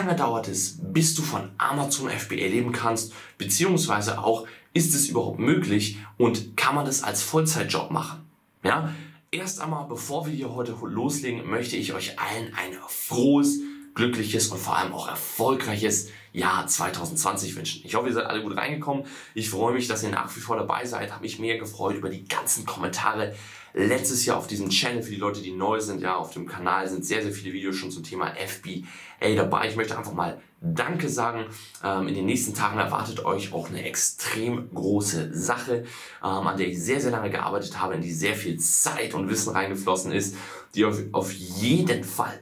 lange dauert es, bis du von Amazon FBA leben kannst, beziehungsweise auch, ist es überhaupt möglich und kann man das als Vollzeitjob machen? Ja, erst einmal, bevor wir hier heute loslegen, möchte ich euch allen ein frohes, glückliches und vor allem auch erfolgreiches Jahr 2020 wünschen. Ich hoffe, ihr seid alle gut reingekommen. Ich freue mich, dass ihr nach wie vor dabei seid. Habe mich mega gefreut über die ganzen Kommentare. Letztes Jahr auf diesem Channel, für die Leute, die neu sind, ja, auf dem Kanal sind sehr, sehr viele Videos schon zum Thema FBA dabei. Ich möchte einfach mal Danke sagen. Ähm, in den nächsten Tagen erwartet euch auch eine extrem große Sache, ähm, an der ich sehr, sehr lange gearbeitet habe, in die sehr viel Zeit und Wissen reingeflossen ist, die auf, auf jeden Fall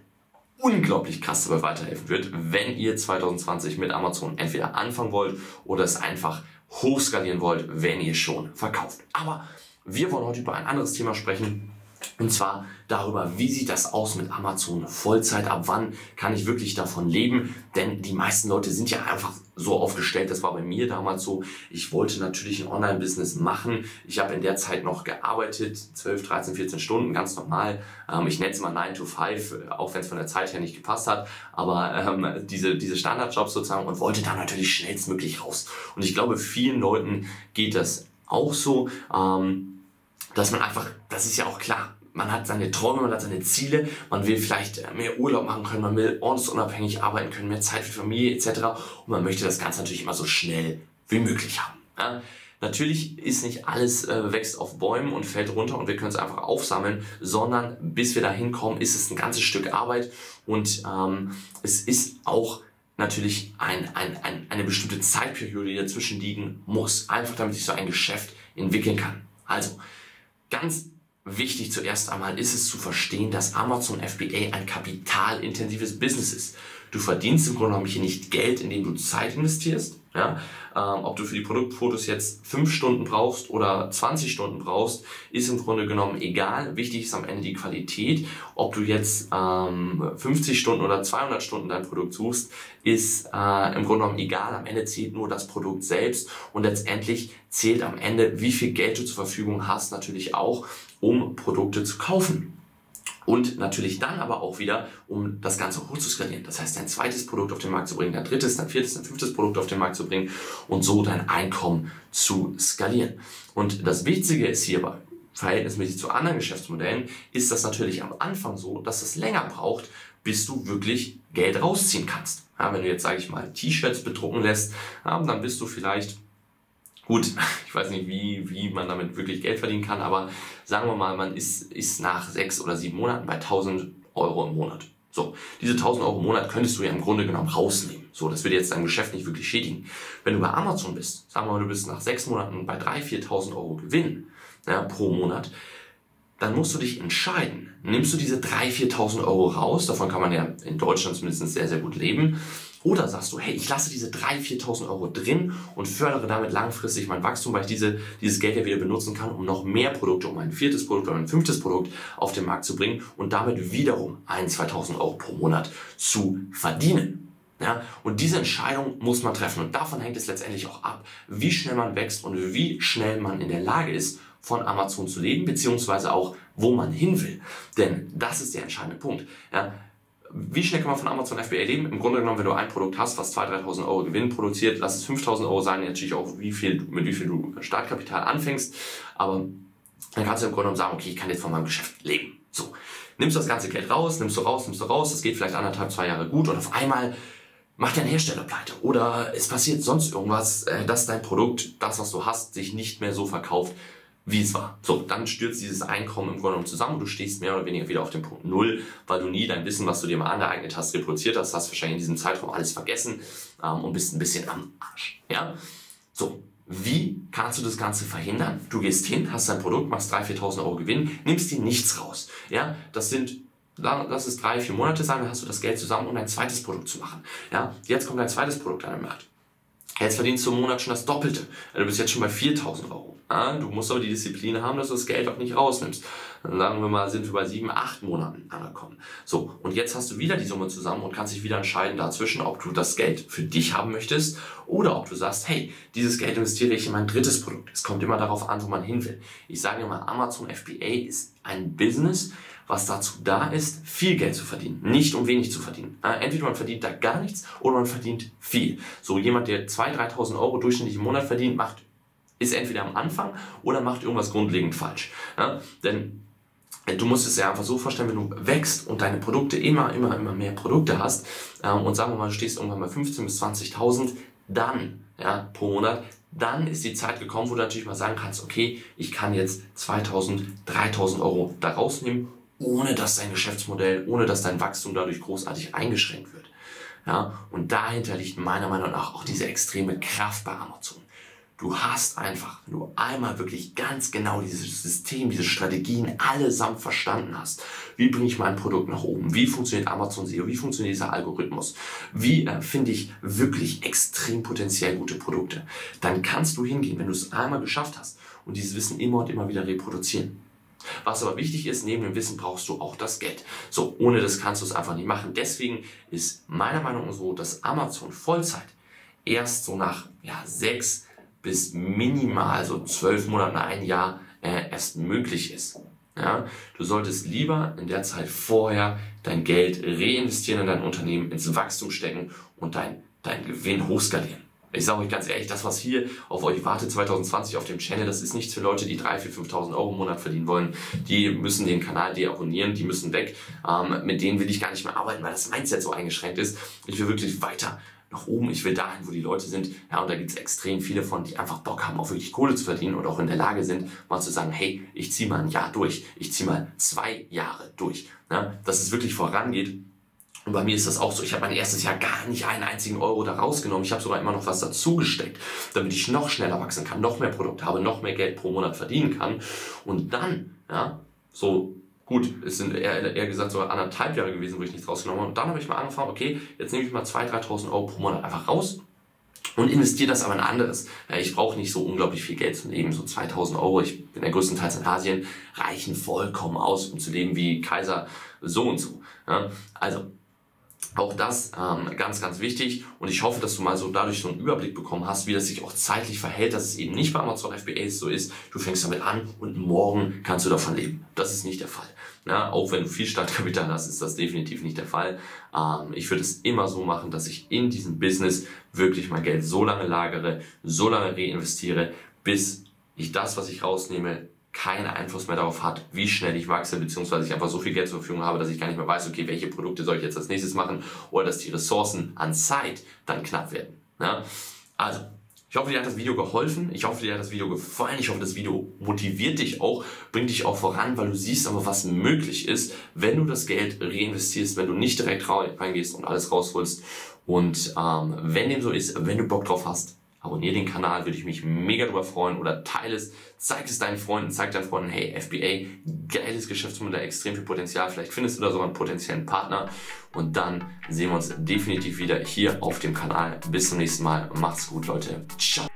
unglaublich krass dabei weiterhelfen wird, wenn ihr 2020 mit Amazon entweder anfangen wollt oder es einfach hochskalieren wollt, wenn ihr schon verkauft. Aber wir wollen heute über ein anderes Thema sprechen, und zwar darüber, wie sieht das aus mit Amazon Vollzeit, ab wann kann ich wirklich davon leben? Denn die meisten Leute sind ja einfach so aufgestellt, das war bei mir damals so, ich wollte natürlich ein Online-Business machen. Ich habe in der Zeit noch gearbeitet, 12, 13, 14 Stunden, ganz normal. Ähm, ich nenne es mal 9 to 5, auch wenn es von der Zeit her nicht gepasst hat. Aber ähm, diese, diese Standardjobs sozusagen und wollte da natürlich schnellstmöglich raus. Und ich glaube, vielen Leuten geht das auch so. Ähm, dass man einfach, das ist ja auch klar, man hat seine Träume, man hat seine Ziele, man will vielleicht mehr Urlaub machen können, man will ortsunabhängig arbeiten können, mehr Zeit für Familie etc. Und man möchte das Ganze natürlich immer so schnell wie möglich haben. Ja? Natürlich ist nicht alles äh, wächst auf Bäumen und fällt runter und wir können es einfach aufsammeln, sondern bis wir da hinkommen, ist es ein ganzes Stück Arbeit und ähm, es ist auch natürlich ein, ein, ein, eine bestimmte Zeitperiode, die dazwischen liegen muss, einfach damit sich so ein Geschäft entwickeln kann. Also, Ganz wichtig zuerst einmal ist es zu verstehen, dass Amazon FBA ein kapitalintensives Business ist. Du verdienst im Grunde genommen hier nicht Geld, indem du Zeit investierst. Ja? Ähm, ob du für die Produktfotos jetzt 5 Stunden brauchst oder 20 Stunden brauchst, ist im Grunde genommen egal. Wichtig ist am Ende die Qualität. Ob du jetzt ähm, 50 Stunden oder 200 Stunden dein Produkt suchst, ist äh, im Grunde genommen egal. Am Ende zählt nur das Produkt selbst und letztendlich zählt am Ende, wie viel Geld du zur Verfügung hast, natürlich auch, um Produkte zu kaufen. Und natürlich dann aber auch wieder, um das Ganze hoch zu skalieren. Das heißt, dein zweites Produkt auf den Markt zu bringen, dein drittes, dein viertes, dein fünftes Produkt auf den Markt zu bringen und so dein Einkommen zu skalieren. Und das Wichtige ist hierbei, verhältnismäßig zu anderen Geschäftsmodellen, ist das natürlich am Anfang so, dass es länger braucht, bis du wirklich Geld rausziehen kannst. Ja, wenn du jetzt, sage ich mal, T-Shirts bedrucken lässt, ja, dann bist du vielleicht Gut, ich weiß nicht, wie, wie man damit wirklich Geld verdienen kann, aber sagen wir mal, man ist, ist nach sechs oder sieben Monaten bei 1000 Euro im Monat. So, diese 1000 Euro im Monat könntest du ja im Grunde genommen rausnehmen. So, das würde jetzt dein Geschäft nicht wirklich schädigen. Wenn du bei Amazon bist, sagen wir mal, du bist nach sechs Monaten bei 3.000, 4.000 Euro Gewinn ja, pro Monat, dann musst du dich entscheiden. Nimmst du diese 3.000, 4.000 Euro raus, davon kann man ja in Deutschland zumindest sehr, sehr gut leben, oder sagst du, hey, ich lasse diese 3.000, 4.000 Euro drin und fördere damit langfristig mein Wachstum, weil ich diese, dieses Geld ja wieder benutzen kann, um noch mehr Produkte, um ein viertes Produkt oder ein fünftes Produkt auf den Markt zu bringen und damit wiederum 1.000, 2.000 Euro pro Monat zu verdienen. Ja, und diese Entscheidung muss man treffen. Und davon hängt es letztendlich auch ab, wie schnell man wächst und wie schnell man in der Lage ist, von Amazon zu leben, beziehungsweise auch, wo man hin will. Denn das ist der entscheidende Punkt. Ja, wie schnell kann man von Amazon FBA leben? Im Grunde genommen, wenn du ein Produkt hast, was 2.000, 3.000 Euro Gewinn produziert, lass es 5.000 Euro sein, natürlich auch wie viel, mit wie viel du Startkapital anfängst. Aber dann kannst du im Grunde genommen sagen, okay, ich kann jetzt von meinem Geschäft leben. So. Nimmst du das ganze Geld raus, nimmst du raus, nimmst du raus, das geht vielleicht anderthalb, zwei Jahre gut und auf einmal macht dein Hersteller pleite. Oder es passiert sonst irgendwas, äh, dass dein Produkt, das was du hast, sich nicht mehr so verkauft, wie es war. So, dann stürzt dieses Einkommen im Grunde genommen zusammen und du stehst mehr oder weniger wieder auf dem Punkt Null, weil du nie dein Wissen, was du dir mal angeeignet hast, reproduziert hast, hast wahrscheinlich in diesem Zeitraum alles vergessen ähm, und bist ein bisschen am Arsch. Ja? So, wie kannst du das Ganze verhindern? Du gehst hin, hast dein Produkt, machst 3.000, 4.000 Euro Gewinn, nimmst dir nichts raus. Ja, das sind lass es drei, vier Monate sein, dann hast du das Geld zusammen, um ein zweites Produkt zu machen. Ja, jetzt kommt ein zweites Produkt an den Markt. Jetzt verdienst du im Monat schon das Doppelte. Du bist jetzt schon bei 4000 Euro. Ja, du musst aber die Disziplin haben, dass du das Geld auch nicht rausnimmst. Dann sagen wir mal, sind wir bei sieben, acht Monaten angekommen. So, und jetzt hast du wieder die Summe zusammen und kannst dich wieder entscheiden dazwischen, ob du das Geld für dich haben möchtest oder ob du sagst, hey, dieses Geld investiere ich in mein drittes Produkt. Es kommt immer darauf an, wo man hin will. Ich sage immer, Amazon FBA ist ein Business, was dazu da ist, viel Geld zu verdienen, nicht um wenig zu verdienen. Entweder man verdient da gar nichts oder man verdient viel. So jemand, der 2.000, 3.000 Euro durchschnittlich im Monat verdient, macht, ist entweder am Anfang oder macht irgendwas grundlegend falsch. Ja? Denn äh, Du musst es ja einfach so vorstellen, wenn du wächst und deine Produkte immer, immer, immer mehr Produkte hast ähm, und sagen wir mal, du stehst irgendwann bei 15.000 bis 20.000, dann ja, pro Monat, dann ist die Zeit gekommen, wo du natürlich mal sagen kannst, okay, ich kann jetzt 2.000, 3.000 Euro da rausnehmen, ohne dass dein Geschäftsmodell, ohne dass dein Wachstum dadurch großartig eingeschränkt wird. Ja, und dahinter liegt meiner Meinung nach auch diese extreme Kraft bei Amazon. Du hast einfach, wenn du einmal wirklich ganz genau dieses System, diese Strategien allesamt verstanden hast, wie bringe ich mein Produkt nach oben, wie funktioniert Amazon SEO, wie funktioniert dieser Algorithmus, wie äh, finde ich wirklich extrem potenziell gute Produkte, dann kannst du hingehen, wenn du es einmal geschafft hast und dieses Wissen immer und immer wieder reproduzieren. Was aber wichtig ist, neben dem Wissen brauchst du auch das Geld. So, ohne das kannst du es einfach nicht machen. Deswegen ist meiner Meinung nach so, dass Amazon Vollzeit erst so nach ja, sechs bis minimal so zwölf Monate, ein Jahr äh, erst möglich ist. Ja, du solltest lieber in der Zeit vorher dein Geld reinvestieren in dein Unternehmen, ins Wachstum stecken und dein, dein Gewinn hochskalieren. Ich sage euch ganz ehrlich, das, was hier auf euch wartet 2020 auf dem Channel, das ist nichts für Leute, die 3.000, 4.000, 5.000 Euro im Monat verdienen wollen. Die müssen den Kanal deabonnieren, die müssen weg. Ähm, mit denen will ich gar nicht mehr arbeiten, weil das Mindset so eingeschränkt ist. Ich will wirklich weiter nach oben, ich will dahin, wo die Leute sind. Ja, und da gibt es extrem viele von, die einfach Bock haben, auch wirklich Kohle zu verdienen und auch in der Lage sind, mal zu sagen, hey, ich ziehe mal ein Jahr durch, ich ziehe mal zwei Jahre durch. Ja, dass es wirklich vorangeht. Und bei mir ist das auch so. Ich habe mein erstes Jahr gar nicht einen einzigen Euro da rausgenommen. Ich habe sogar immer noch was dazu gesteckt, damit ich noch schneller wachsen kann, noch mehr Produkte habe, noch mehr Geld pro Monat verdienen kann. Und dann, ja, so Gut, es sind eher, eher gesagt so anderthalb Jahre gewesen, wo ich nichts rausgenommen habe. Und dann habe ich mal angefangen, okay, jetzt nehme ich mal 2.000, 3.000 Euro pro Monat einfach raus und investiere das aber in anderes. Ich brauche nicht so unglaublich viel Geld zum Leben, so 2000 Euro, ich bin ja größtenteils in Asien, reichen vollkommen aus, um zu leben wie Kaiser so und so. Also auch das ähm, ganz, ganz wichtig und ich hoffe, dass du mal so dadurch so einen Überblick bekommen hast, wie das sich auch zeitlich verhält, dass es eben nicht bei Amazon FBA so ist, du fängst damit an und morgen kannst du davon leben. Das ist nicht der Fall. Ja, auch wenn du viel Startkapital hast, ist das definitiv nicht der Fall. Ähm, ich würde es immer so machen, dass ich in diesem Business wirklich mein Geld so lange lagere, so lange reinvestiere, bis ich das, was ich rausnehme, keinen Einfluss mehr darauf hat, wie schnell ich wachse, beziehungsweise ich einfach so viel Geld zur Verfügung habe, dass ich gar nicht mehr weiß, okay, welche Produkte soll ich jetzt als nächstes machen oder dass die Ressourcen an Zeit dann knapp werden. Ja? Also, ich hoffe, dir hat das Video geholfen. Ich hoffe, dir hat das Video gefallen. Ich hoffe, das Video motiviert dich auch, bringt dich auch voran, weil du siehst aber, was möglich ist, wenn du das Geld reinvestierst, wenn du nicht direkt reingehst und alles rausholst. Und ähm, wenn dem so ist, wenn du Bock drauf hast, abonniere den Kanal, würde ich mich mega drüber freuen. Oder teile es, zeig es deinen Freunden, zeig deinen Freunden, hey, FBA, geiles Geschäftsmodell, extrem viel Potenzial, vielleicht findest du da sogar einen potenziellen Partner. Und dann sehen wir uns definitiv wieder hier auf dem Kanal. Bis zum nächsten Mal, macht's gut, Leute, ciao.